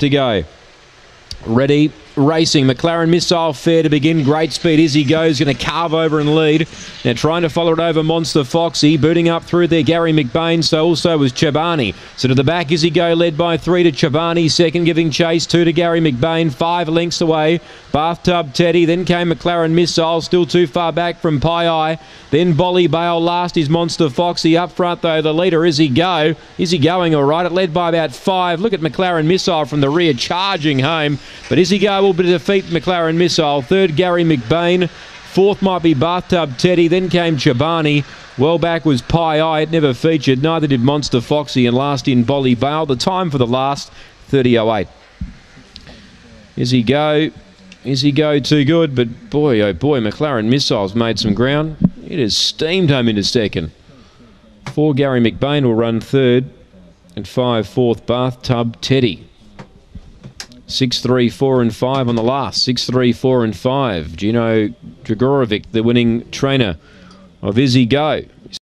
to go. Ready, racing. McLaren Missile fair to begin. Great speed. Izzy goes, going to carve over and lead. Now trying to follow it over Monster Foxy. Booting up through there, Gary McBain. So also was Chobani. So to the back, Izzy go, led by three to Chobani. Second, giving chase. Two to Gary McBain. Five lengths away. Bathtub Teddy. Then came McLaren Missile. Still too far back from Pie Eye. Then Bolly Bale. Last is Monster Foxy. Up front, though, the leader, is Izzy Go. Is he going all right? It led by about five. Look at McLaren Missile from the rear, charging home. But Izzy Go will be defeat McLaren Missile. Third, Gary McBain. Fourth might be Bathtub Teddy. Then came Chobani. Well back was Pie Eye. It never featured. Neither did Monster Foxy. And last in Bolly Bale. The time for the last, 30.08. Izzy Go? Is he go too good? But boy, oh boy, McLaren Missiles made some ground. It has steamed home into second. Four, Gary McBain will run third. And five, fourth, Bathtub Teddy. Six, three, four, and five on the last. Six, three, four, and five. Gino Dragorovic, the winning trainer of Izzy Go.